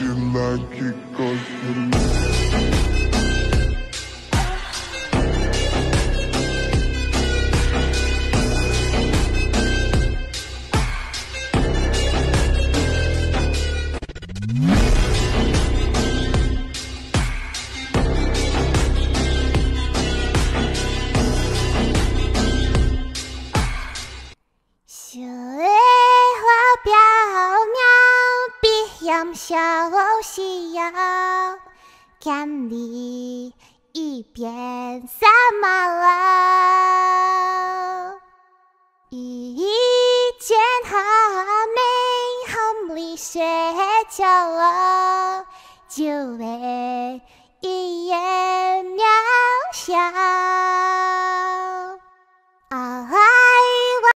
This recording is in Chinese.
you like it cause you 点小夕阳，看你一片三马了。一见他美好丽雪娇，就为一眼渺小。